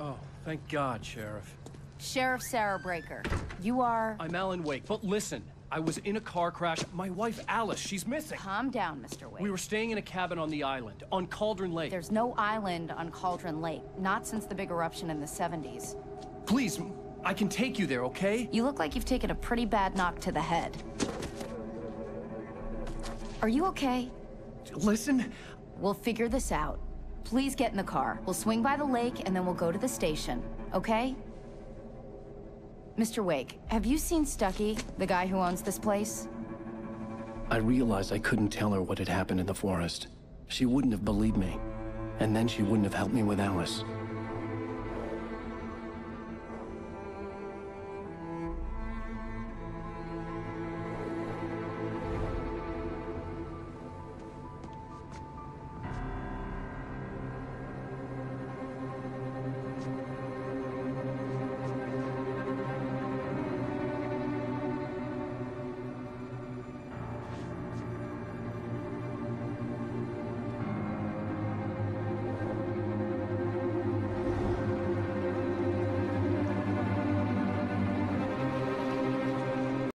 Oh, thank God, Sheriff. Sheriff Sarah Breaker. You are... I'm Alan Wake, but listen. I was in a car crash. My wife, Alice, she's missing. Calm down, Mr. Wake. We were staying in a cabin on the island, on Cauldron Lake. There's no island on Cauldron Lake. Not since the big eruption in the 70s. Please, I can take you there, okay? You look like you've taken a pretty bad knock to the head. Are you okay? Listen, We'll figure this out. Please get in the car. We'll swing by the lake and then we'll go to the station, okay? Mr. Wake, have you seen Stucky, the guy who owns this place? I realized I couldn't tell her what had happened in the forest. She wouldn't have believed me. And then she wouldn't have helped me with Alice.